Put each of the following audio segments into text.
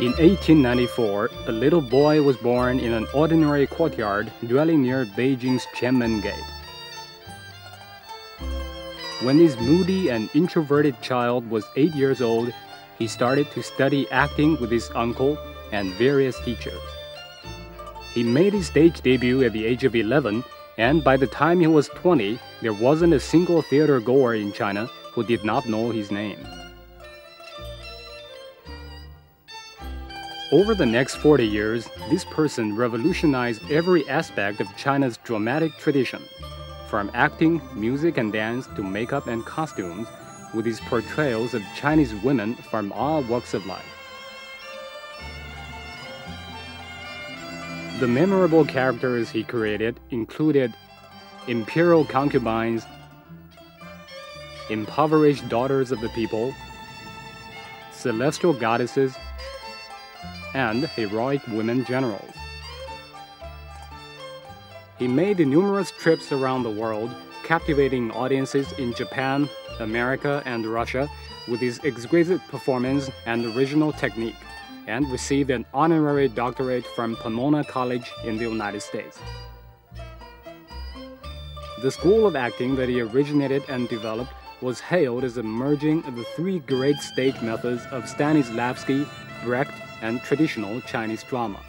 In 1894, a little boy was born in an ordinary courtyard dwelling near Beijing's Qianmen Gate. When this moody and introverted child was eight years old, he started to study acting with his uncle and various teachers. He made his stage debut at the age of 11, and by the time he was 20, there wasn't a single theater goer in China who did not know his name. Over the next 40 years, this person revolutionized every aspect of China's dramatic tradition, from acting, music, and dance to makeup and costumes, with his portrayals of Chinese women from all walks of life. The memorable characters he created included imperial concubines, impoverished daughters of the people, celestial goddesses, and heroic women generals. He made numerous trips around the world, captivating audiences in Japan, America, and Russia with his exquisite performance and original technique, and received an honorary doctorate from Pomona College in the United States. The school of acting that he originated and developed was hailed as a merging of the three great stage methods of Stanislavski, Brecht, and traditional Chinese drama.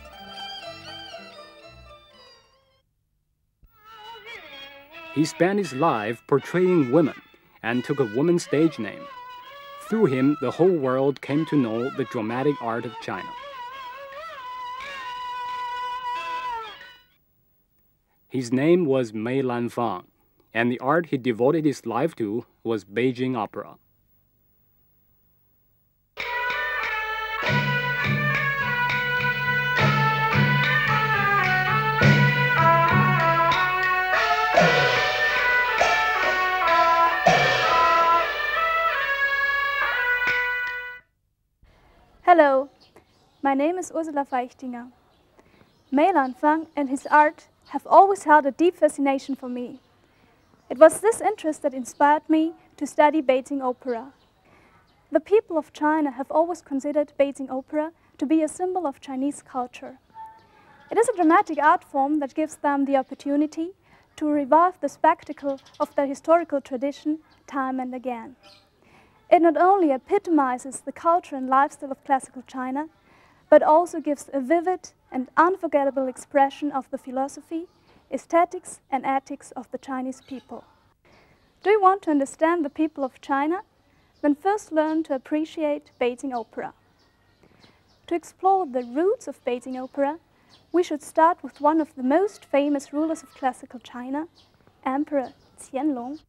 He spent his life portraying women and took a woman's stage name. Through him, the whole world came to know the dramatic art of China. His name was Mei Lanfang, and the art he devoted his life to was Beijing opera. Hello, my name is Ursula Feichtinger. Mei Lanfang and his art have always held a deep fascination for me. It was this interest that inspired me to study Beijing opera. The people of China have always considered Beijing opera to be a symbol of Chinese culture. It is a dramatic art form that gives them the opportunity to revive the spectacle of their historical tradition time and again. It not only epitomizes the culture and lifestyle of classical China, but also gives a vivid and unforgettable expression of the philosophy, aesthetics, and ethics of the Chinese people. Do you want to understand the people of China? Then first learn to appreciate Beijing opera. To explore the roots of Beijing opera, we should start with one of the most famous rulers of classical China, Emperor Qianlong.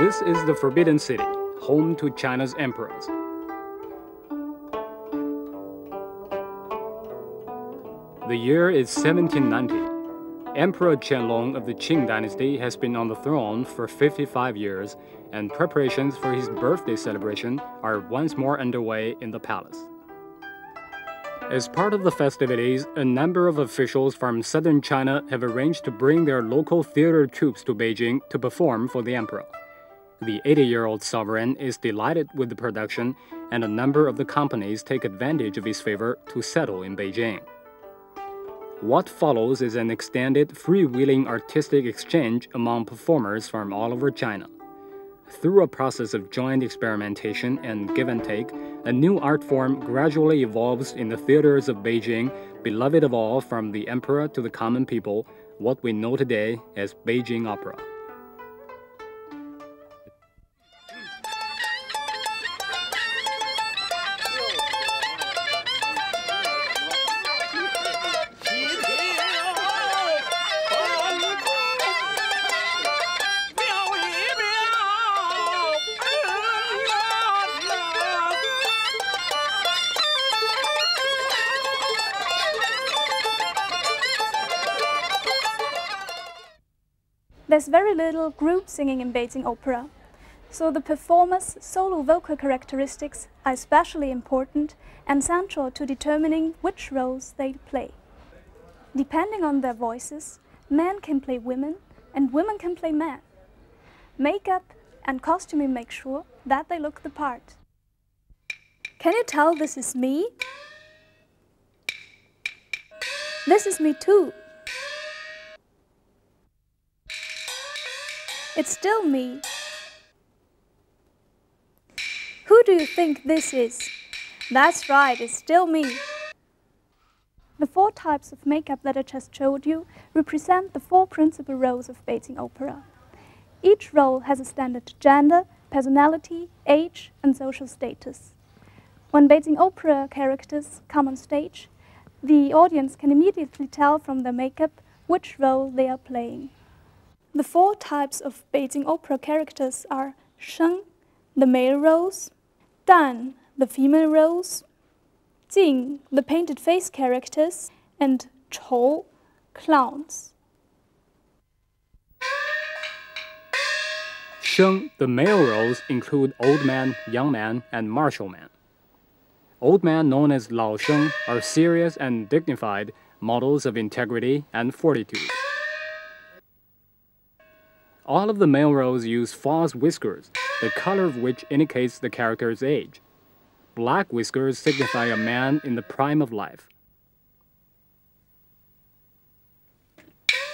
This is the Forbidden City, home to China's emperors. The year is 1790. Emperor Qianlong of the Qing dynasty has been on the throne for 55 years, and preparations for his birthday celebration are once more underway in the palace. As part of the festivities, a number of officials from southern China have arranged to bring their local theater troupes to Beijing to perform for the emperor. The 80-year-old sovereign is delighted with the production, and a number of the companies take advantage of his favor to settle in Beijing. What follows is an extended, freewheeling artistic exchange among performers from all over China. Through a process of joint experimentation and give and take, a new art form gradually evolves in the theaters of Beijing, beloved of all from the emperor to the common people, what we know today as Beijing opera. Little group singing in Beijing opera, so the performer's solo vocal characteristics are especially important and central to determining which roles they play. Depending on their voices, men can play women and women can play men. Makeup and costuming make sure that they look the part. Can you tell this is me? This is me too. It's still me. Who do you think this is? That's right, it's still me. The four types of makeup that I just showed you represent the four principal roles of Beijing Opera. Each role has a standard gender, personality, age, and social status. When Beijing Opera characters come on stage, the audience can immediately tell from their makeup which role they are playing. The four types of Beijing Opera characters are Sheng, the male roles, Dan, the female roles, Jing, the painted face characters, and Chou, clowns. Sheng, the male roles include old man, young man, and martial man. Old men known as Lao Sheng are serious and dignified models of integrity and fortitude. All of the male roles use false whiskers, the color of which indicates the character's age. Black whiskers signify a man in the prime of life.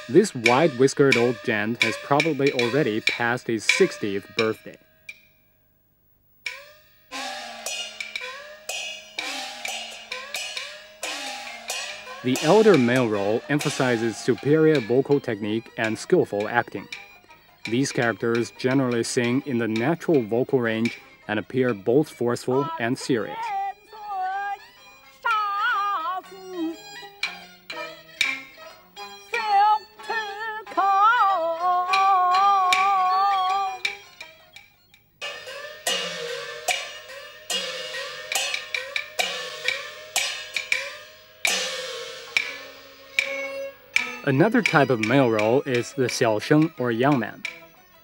This white whiskered old gent has probably already passed his 60th birthday. The elder male role emphasizes superior vocal technique and skillful acting. These characters generally sing in the natural vocal range and appear both forceful and serious. Another type of male role is the xiaosheng or young man.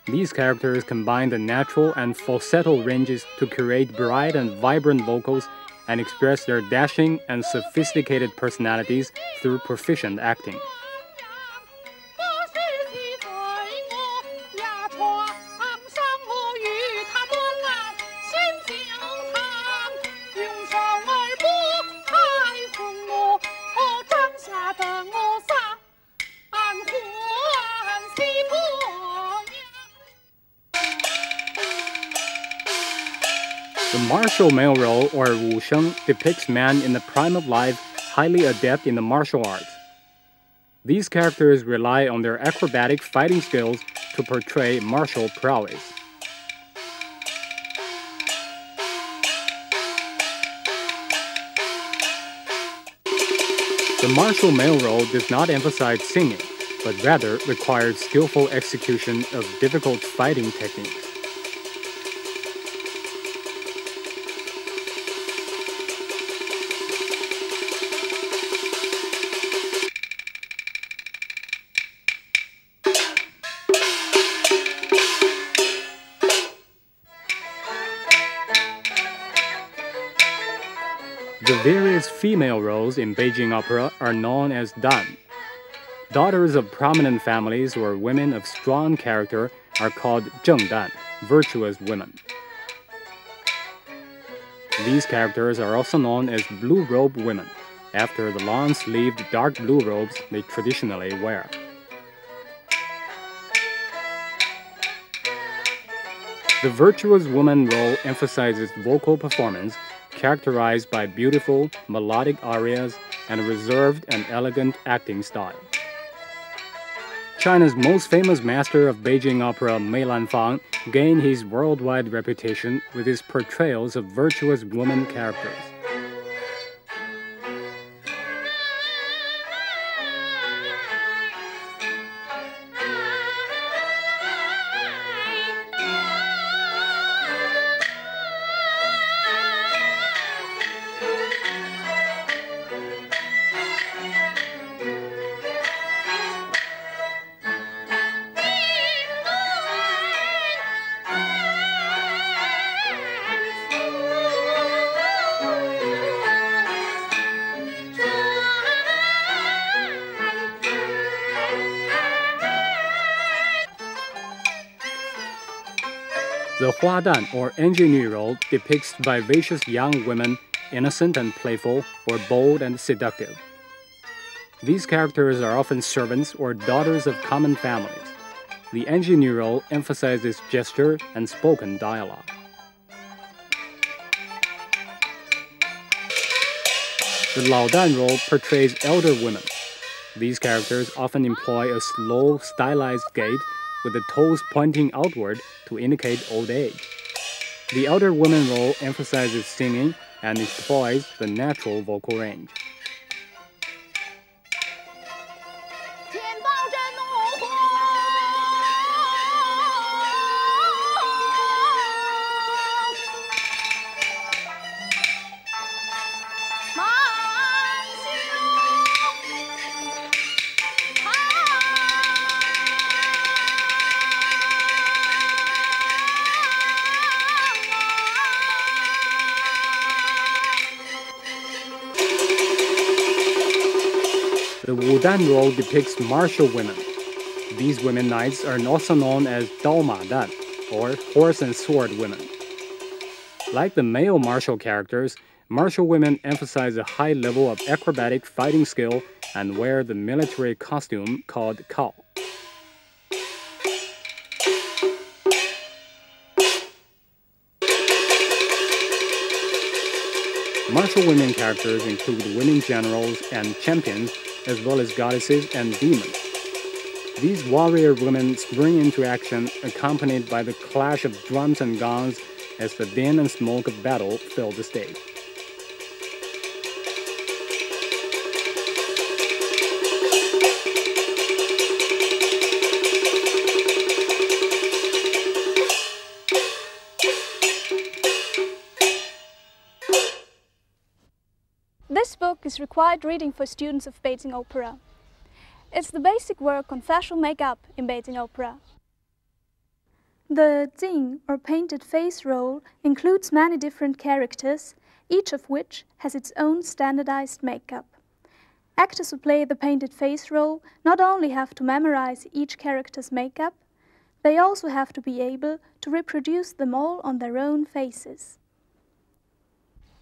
These characters combine the natural and falsetto ranges to create bright and vibrant vocals and express their dashing and sophisticated personalities through proficient acting. Martial male role, or Wu Sheng, depicts man in the prime of life, highly adept in the martial arts. These characters rely on their acrobatic fighting skills to portray martial prowess. The martial male role does not emphasize singing, but rather requires skillful execution of difficult fighting techniques. Various female roles in Beijing opera are known as dan. Daughters of prominent families or women of strong character are called zhengdan, virtuous women. These characters are also known as blue robe women, after the long-sleeved dark blue robes they traditionally wear. The virtuous woman role emphasizes vocal performance characterized by beautiful, melodic arias and a reserved and elegant acting style. China's most famous master of Beijing opera, Mei Lanfang, gained his worldwide reputation with his portrayals of virtuous woman characters. The Huadan or ingenue role depicts vivacious young women, innocent and playful, or bold and seductive. These characters are often servants or daughters of common families. The ingenue role emphasizes gesture and spoken dialogue. The Laodan role portrays elder women. These characters often employ a slow, stylized gait with the toes pointing outward to indicate old age. The elder woman role emphasizes singing and exploits the natural vocal range. The Wudan role depicts martial women. These women knights are also known as Dao Ma Dan, or horse and sword women. Like the male martial characters, martial women emphasize a high level of acrobatic fighting skill and wear the military costume called kao. Martial women characters include women generals and champions as well as goddesses and demons. These warrior women spring into action accompanied by the clash of drums and gongs as the din and smoke of battle fill the stage. Is required reading for students of Beijing Opera. It's the basic work on facial makeup in Beijing Opera. The Jing or painted face role includes many different characters, each of which has its own standardized makeup. Actors who play the painted face role not only have to memorize each character's makeup, they also have to be able to reproduce them all on their own faces.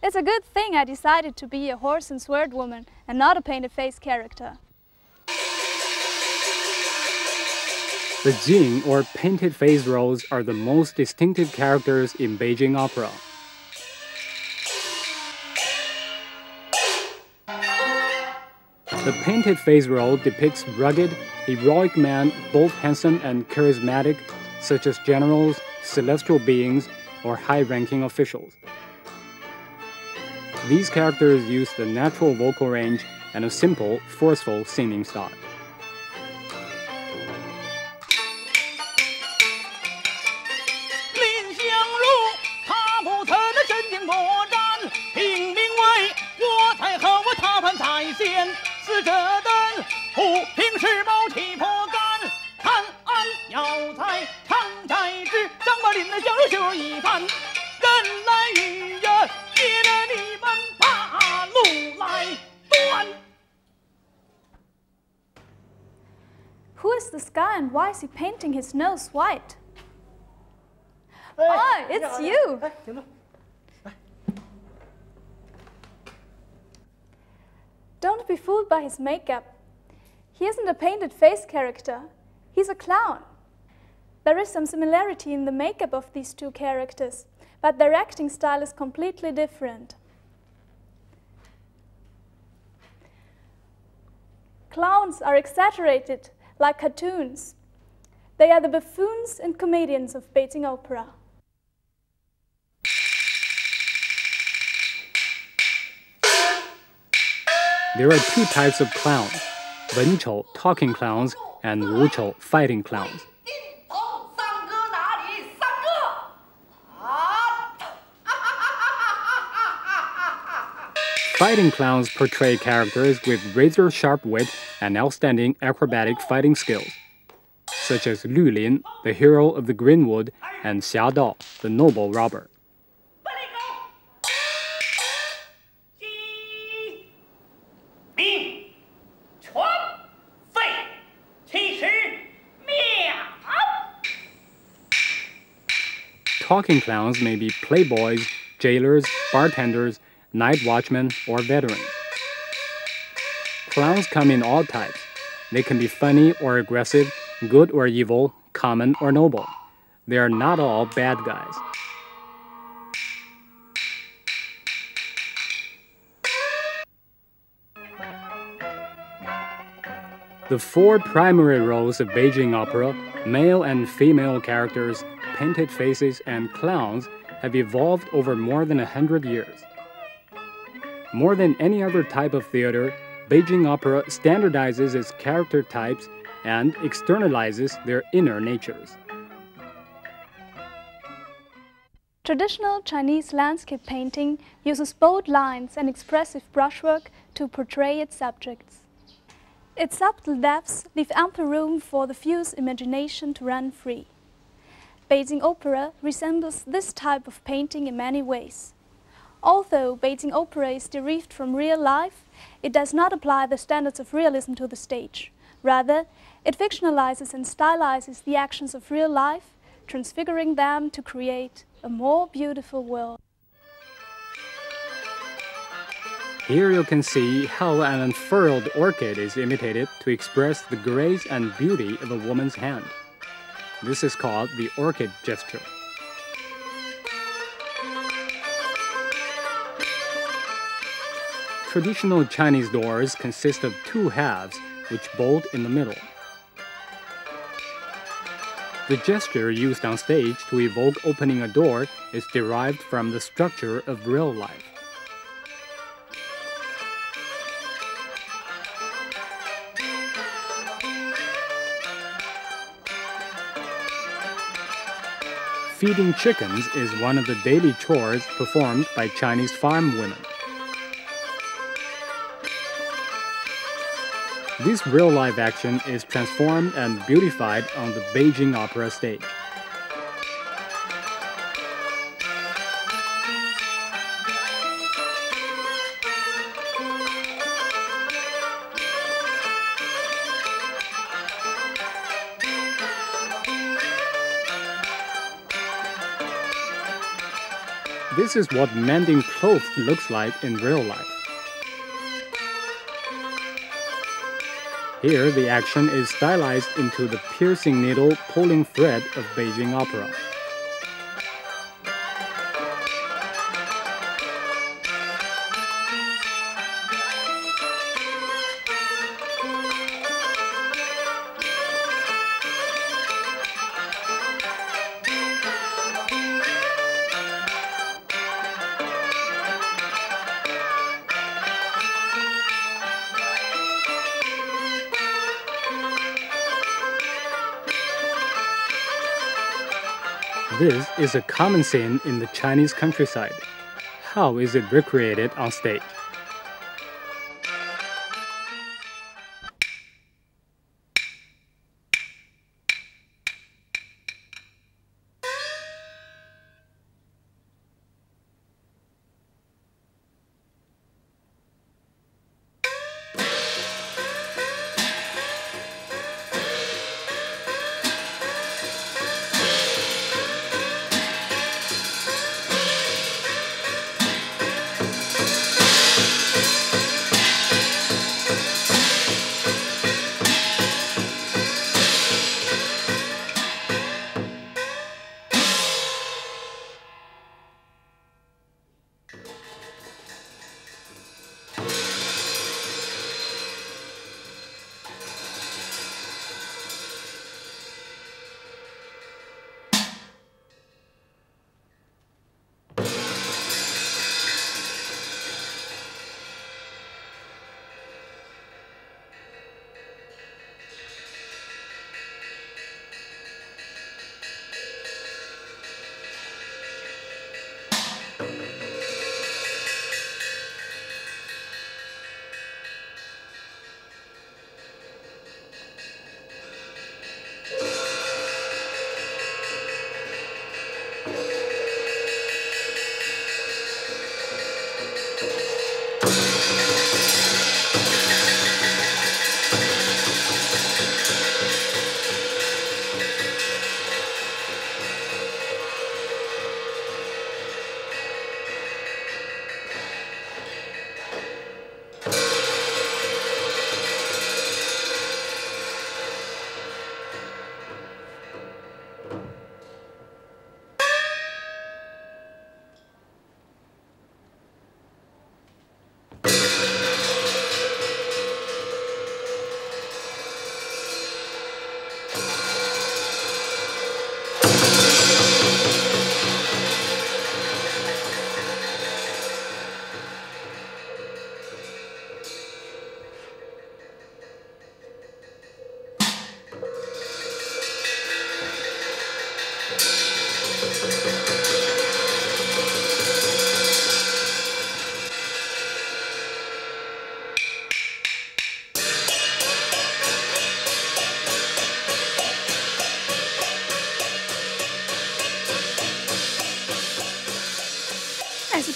It's a good thing I decided to be a horse and sword woman and not a painted face character. The Jing or painted face roles are the most distinctive characters in Beijing opera. The painted face role depicts rugged, heroic men, both handsome and charismatic, such as generals, celestial beings, or high ranking officials. These characters use the natural vocal range and a simple, forceful singing style. Who is this guy and why is he painting his nose white? Oh, it's you! Don't be fooled by his makeup. He isn't a painted face character, he's a clown. There is some similarity in the makeup of these two characters, but their acting style is completely different. Clowns are exaggerated, like cartoons. They are the buffoons and comedians of Beijing opera. There are two types of clowns, Wenchou talking clowns and Wu Wuchou fighting clowns. Fighting clowns portray characters with razor sharp wit and outstanding acrobatic fighting skills, such as Lu Lin, the hero of the Greenwood, and Xia Dao, the noble robber. talking clowns may be playboys, jailers, bartenders, night watchman, or veteran. Clowns come in all types. They can be funny or aggressive, good or evil, common or noble. They are not all bad guys. The four primary roles of Beijing opera, male and female characters, painted faces, and clowns, have evolved over more than a hundred years. More than any other type of theater, Beijing opera standardizes its character types and externalizes their inner natures. Traditional Chinese landscape painting uses bold lines and expressive brushwork to portray its subjects. Its subtle depths leave ample room for the view's imagination to run free. Beijing opera resembles this type of painting in many ways. Although Beijing opera is derived from real life, it does not apply the standards of realism to the stage. Rather, it fictionalizes and stylizes the actions of real life, transfiguring them to create a more beautiful world. Here you can see how an unfurled orchid is imitated to express the grace and beauty of a woman's hand. This is called the orchid gesture. Traditional Chinese doors consist of two halves which bolt in the middle. The gesture used on stage to evoke opening a door is derived from the structure of real life. Feeding chickens is one of the daily chores performed by Chinese farm women. This real-life action is transformed and beautified on the Beijing Opera stage. This is what mending clothes looks like in real life. Here, the action is stylized into the piercing needle pulling thread of Beijing opera. This is a common scene in the Chinese countryside. How is it recreated on stage?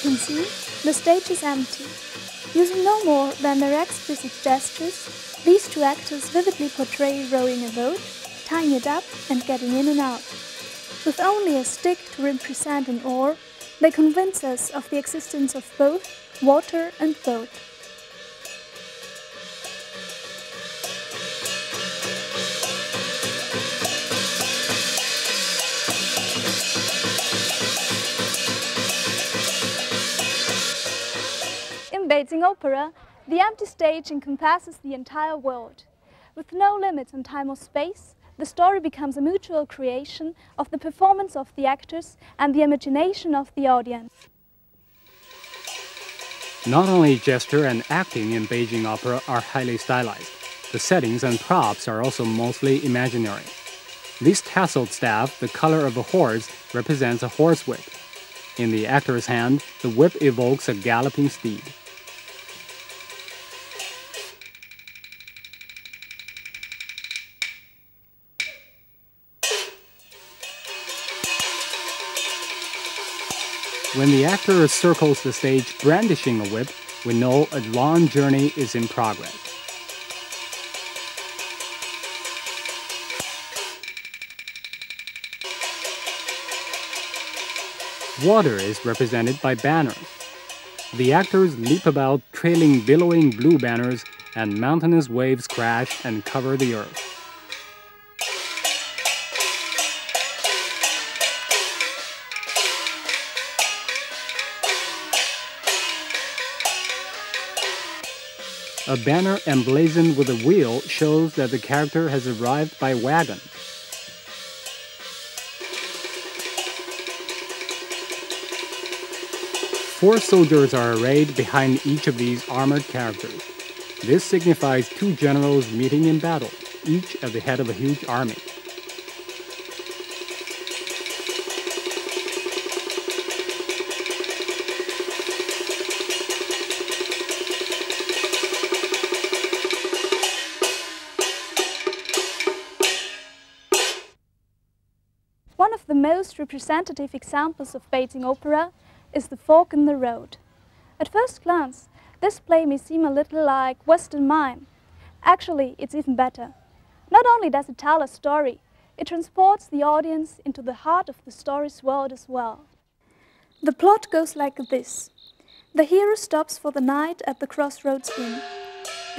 You can see, the stage is empty. Using no more than their explicit gestures, these two actors vividly portray rowing a boat, tying it up, and getting in and out. With only a stick to represent an oar, they convince us of the existence of both water and boat. In Beijing Opera, the empty stage encompasses the entire world. With no limits on time or space, the story becomes a mutual creation of the performance of the actors and the imagination of the audience. Not only gesture and acting in Beijing opera are highly stylized, the settings and props are also mostly imaginary. This tasseled staff, the color of a horse, represents a horsewhip. In the actor's hand, the whip evokes a galloping steed. When the actor circles the stage brandishing a whip, we know a long journey is in progress. Water is represented by banners. The actors leap about trailing billowing blue banners, and mountainous waves crash and cover the earth. A banner emblazoned with a wheel shows that the character has arrived by wagon. Four soldiers are arrayed behind each of these armored characters. This signifies two generals meeting in battle, each at the head of a huge army. Representative examples of Beijing opera is the fork in the road. At first glance, this play may seem a little like Western Mime. Actually, it's even better. Not only does it tell a story, it transports the audience into the heart of the story's world as well. The plot goes like this. The hero stops for the night at the Crossroads Inn.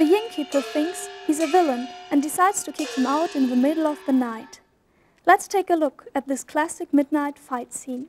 The innkeeper thinks he's a villain and decides to kick him out in the middle of the night. Let's take a look at this classic midnight fight scene.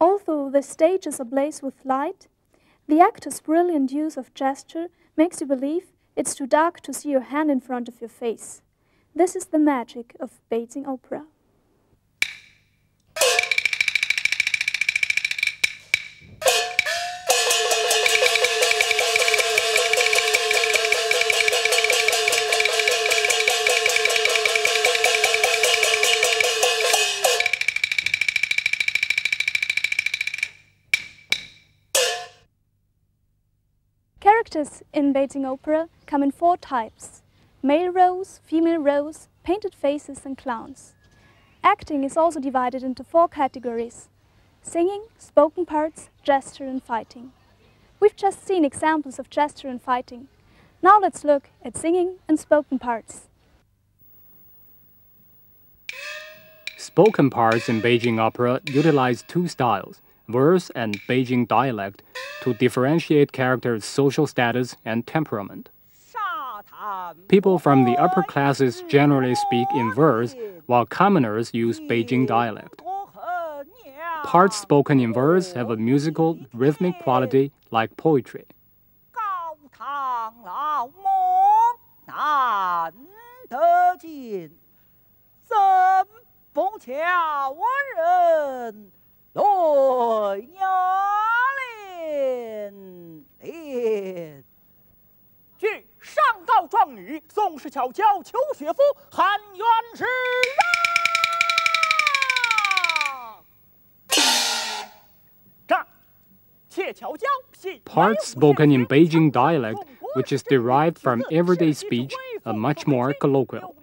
Although the stage is ablaze with light, the actor's brilliant use of gesture makes you believe it's too dark to see your hand in front of your face. This is the magic of Beijing opera. Characters in Beijing opera come in four types male roles, female roles, painted faces, and clowns. Acting is also divided into four categories singing, spoken parts, gesture, and fighting. We've just seen examples of gesture and fighting. Now let's look at singing and spoken parts. Spoken parts in Beijing opera utilize two styles, verse and Beijing dialect, to differentiate characters' social status and temperament. People from the upper classes generally speak in verse, while commoners use Beijing dialect. Parts spoken in verse have a musical, rhythmic quality like poetry. 哎呀嗯耶据上告状女宋氏巧娇求雪夫喊冤时啊炸谢巧娇系 parts spoken in beijing dialect which is derived from everyday speech a much more colloquial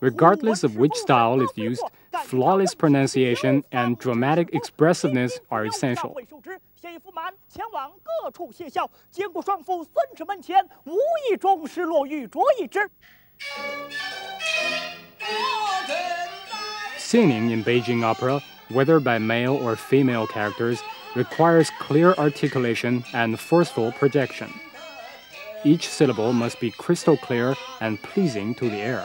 Regardless of which style is used, flawless pronunciation and dramatic expressiveness are essential. Singing in Beijing opera, whether by male or female characters, requires clear articulation and forceful projection. Each syllable must be crystal clear and pleasing to the ear.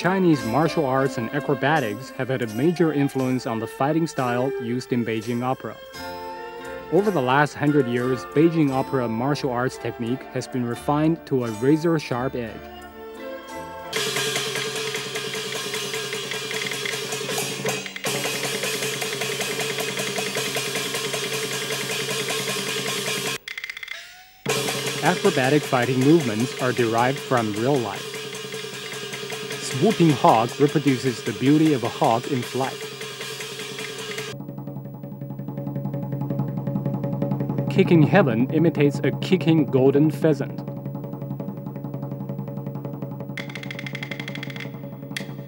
Chinese martial arts and acrobatics have had a major influence on the fighting style used in Beijing opera. Over the last hundred years, Beijing opera martial arts technique has been refined to a razor-sharp edge. Acrobatic fighting movements are derived from real life. Whooping hawk reproduces the beauty of a hawk in flight. Kicking heaven imitates a kicking golden pheasant.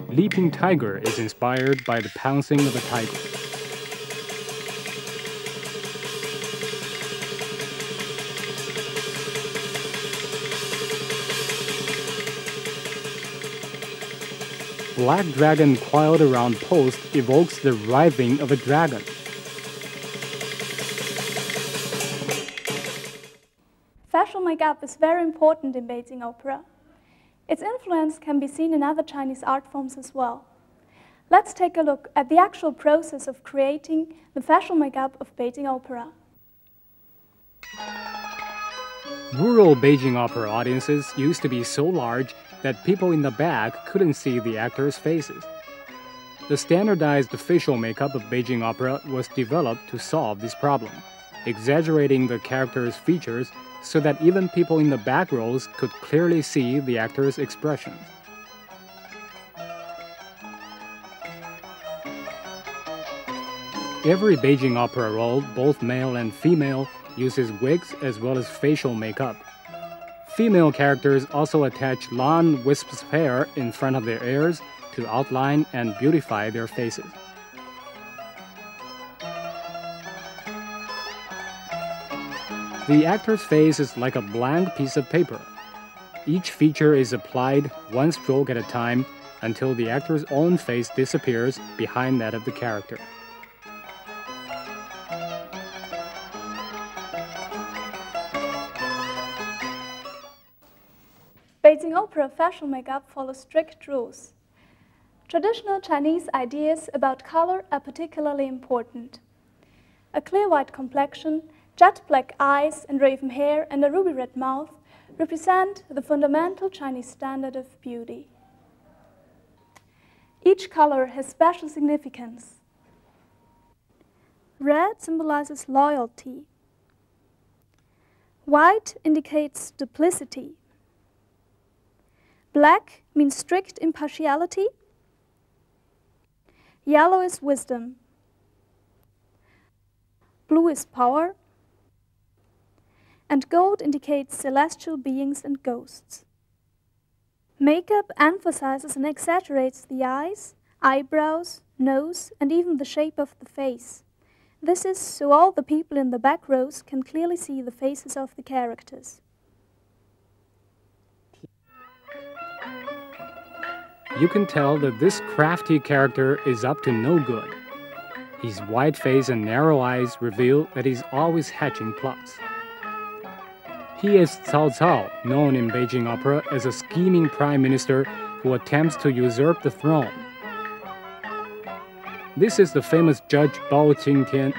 Leaping tiger is inspired by the pouncing of a tiger. Black dragon coiled around post evokes the writhing of a dragon. Facial makeup is very important in Beijing opera. Its influence can be seen in other Chinese art forms as well. Let's take a look at the actual process of creating the facial makeup of Beijing opera. Rural Beijing opera audiences used to be so large that people in the back couldn't see the actors' faces. The standardized facial makeup of Beijing opera was developed to solve this problem, exaggerating the characters' features so that even people in the back rows could clearly see the actors' expressions. Every Beijing opera role, both male and female, uses wigs as well as facial makeup. Female characters also attach long wisps of hair in front of their ears to outline and beautify their faces. The actor's face is like a blank piece of paper. Each feature is applied one stroke at a time until the actor's own face disappears behind that of the character. Facial makeup follows strict rules. Traditional Chinese ideas about color are particularly important. A clear white complexion Jet black eyes and raven hair and a ruby red mouth represent the fundamental Chinese standard of beauty. Each color has special significance. Red symbolizes loyalty. White indicates duplicity. Black means strict impartiality. Yellow is wisdom. Blue is power and gold indicates celestial beings and ghosts. Makeup emphasizes and exaggerates the eyes, eyebrows, nose, and even the shape of the face. This is so all the people in the back rows can clearly see the faces of the characters. You can tell that this crafty character is up to no good. His white face and narrow eyes reveal that he's always hatching plots. He is Cao Cao, known in Beijing opera as a scheming prime minister who attempts to usurp the throne. This is the famous judge Bao Qingtian.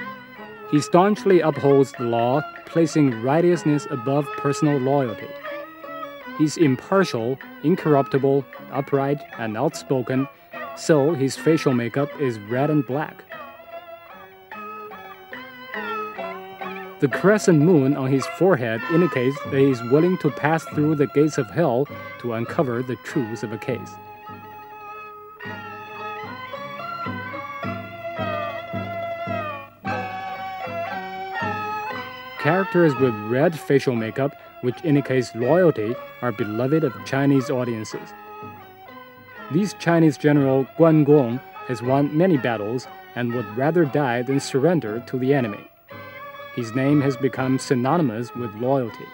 He staunchly upholds the law, placing righteousness above personal loyalty. He's impartial, incorruptible, upright, and outspoken, so his facial makeup is red and black. The crescent moon on his forehead indicates that he is willing to pass through the gates of hell to uncover the truth of a case. Characters with red facial makeup, which indicates loyalty, are beloved of Chinese audiences. This Chinese general Guan Gong has won many battles and would rather die than surrender to the enemy his name has become synonymous with loyalty.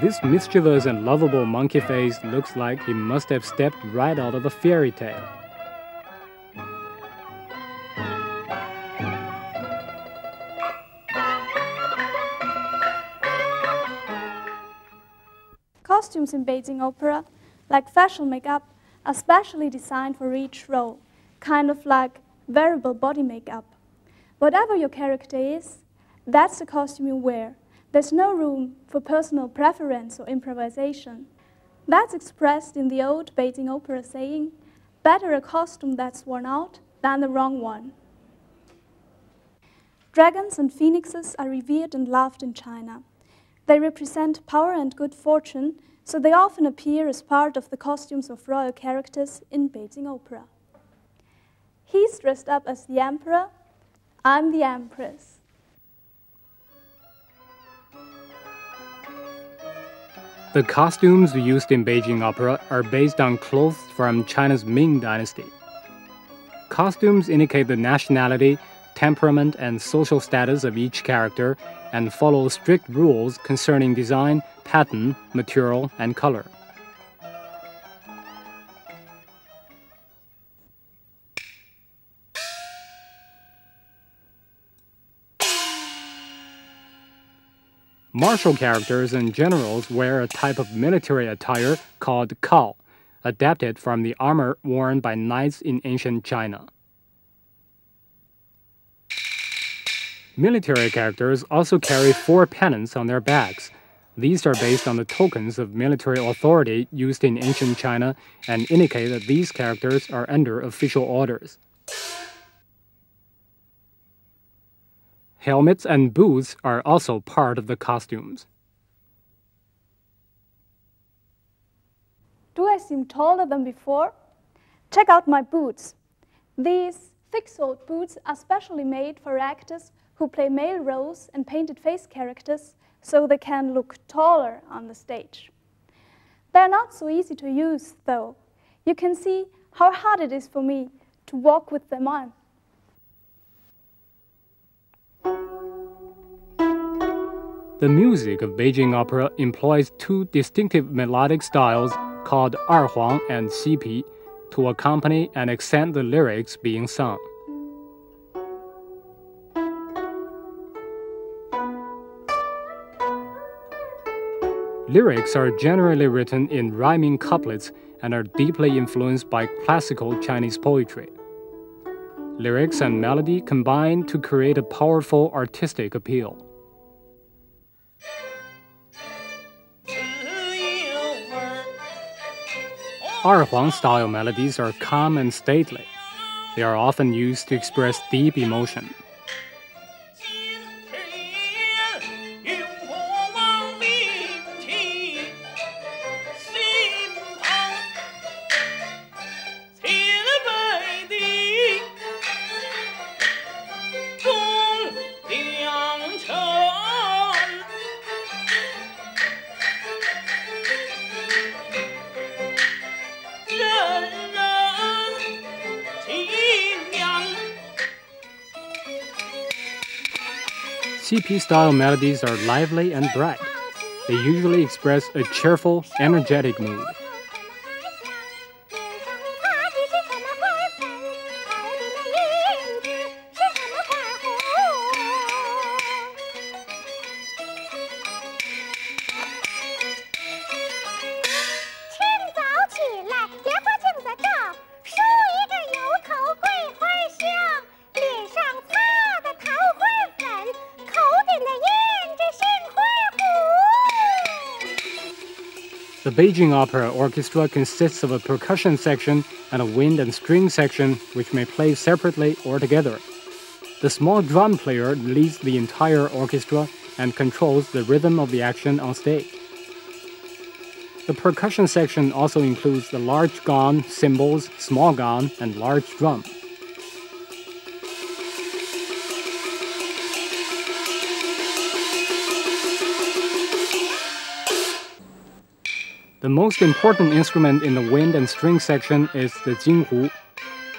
This mischievous and lovable monkey face looks like he must have stepped right out of a fairy tale. Costumes in Beijing Opera like facial makeup, are specially designed for each role, kind of like variable body makeup. Whatever your character is, that's the costume you wear. There's no room for personal preference or improvisation. That's expressed in the old Beijing opera saying, better a costume that's worn out than the wrong one. Dragons and phoenixes are revered and loved in China. They represent power and good fortune so they often appear as part of the costumes of royal characters in Beijing opera. He's dressed up as the emperor, I'm the empress. The costumes used in Beijing opera are based on clothes from China's Ming Dynasty. Costumes indicate the nationality, temperament, and social status of each character and follow strict rules concerning design, pattern, material, and color. Martial characters and generals wear a type of military attire called kao, adapted from the armor worn by knights in ancient China. Military characters also carry four pennants on their backs, these are based on the tokens of military authority used in ancient China and indicate that these characters are under official orders. Helmets and boots are also part of the costumes. Do I seem taller than before? Check out my boots. These thick-soled boots are specially made for actors who play male roles and painted face characters so they can look taller on the stage. They're not so easy to use, though. You can see how hard it is for me to walk with them on. The music of Beijing opera employs two distinctive melodic styles called Erhuang and Xipi to accompany and accent the lyrics being sung. Lyrics are generally written in rhyming couplets and are deeply influenced by classical Chinese poetry. Lyrics and melody combine to create a powerful artistic appeal. Erhuang style melodies are calm and stately. They are often used to express deep emotion. Xipi style melodies are lively and bright. They usually express a cheerful, energetic mood. Beijing Opera Orchestra consists of a percussion section and a wind and string section which may play separately or together. The small drum player leads the entire orchestra and controls the rhythm of the action on stage. The percussion section also includes the large gong, cymbals, small gong, and large drum. The most important instrument in the wind and string section is the jinghu.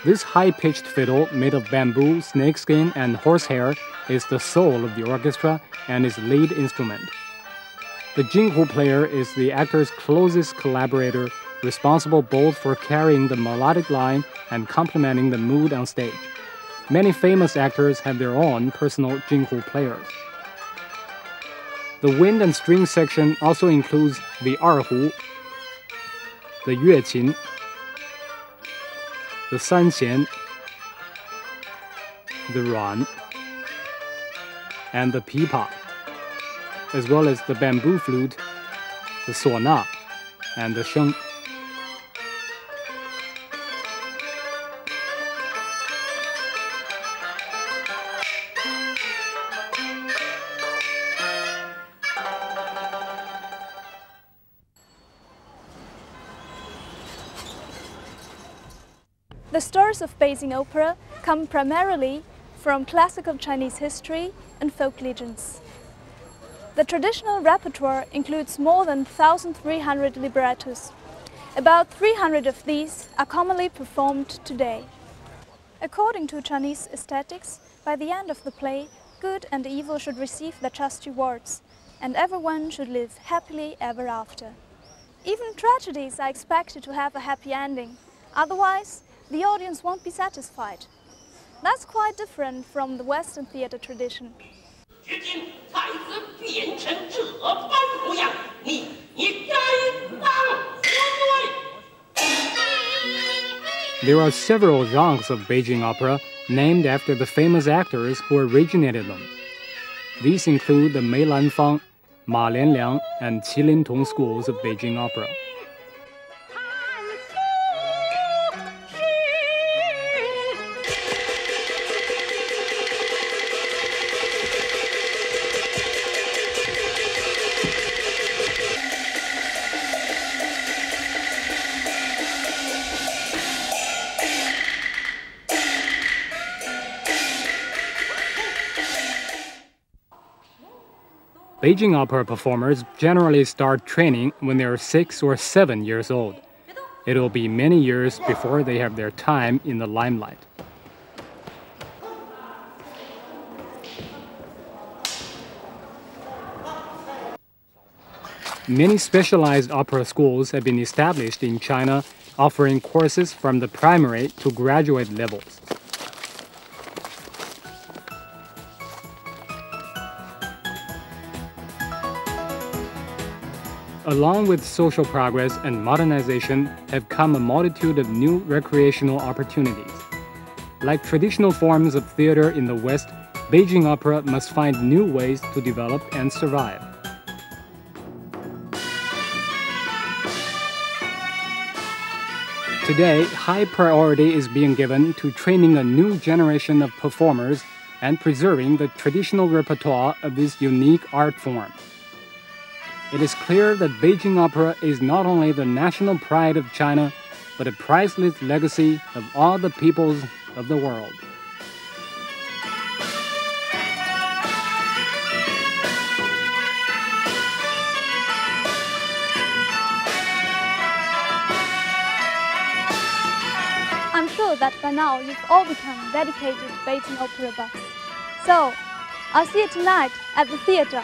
This high-pitched fiddle made of bamboo, snakeskin, and horsehair is the soul of the orchestra and its lead instrument. The jinghu player is the actor's closest collaborator, responsible both for carrying the melodic line and complementing the mood on stage. Many famous actors have their own personal jinghu players. The wind and string section also includes the erhu, the yueqin, the sanxian, the ruan, and the pipa, as well as the bamboo flute, the suona, and the sheng. Of Beijing opera come primarily from classical Chinese history and folk legends. The traditional repertoire includes more than 1,300 librettos. About 300 of these are commonly performed today. According to Chinese aesthetics, by the end of the play, good and evil should receive their just rewards, and everyone should live happily ever after. Even tragedies are expected to have a happy ending. Otherwise, the audience won't be satisfied. That's quite different from the Western theater tradition. There are several genres of Beijing opera named after the famous actors who originated them. These include the Mei Lanfang, Ma Lianliang, and Qilin Tong schools of Beijing opera. Beijing opera performers generally start training when they are six or seven years old. It will be many years before they have their time in the limelight. Many specialized opera schools have been established in China, offering courses from the primary to graduate levels. Along with social progress and modernization have come a multitude of new recreational opportunities. Like traditional forms of theater in the West, Beijing opera must find new ways to develop and survive. Today, high priority is being given to training a new generation of performers and preserving the traditional repertoire of this unique art form. It is clear that Beijing Opera is not only the national pride of China, but a priceless legacy of all the peoples of the world. I'm sure that by now you've all become dedicated Beijing opera buffs. So, I'll see you tonight at the theater.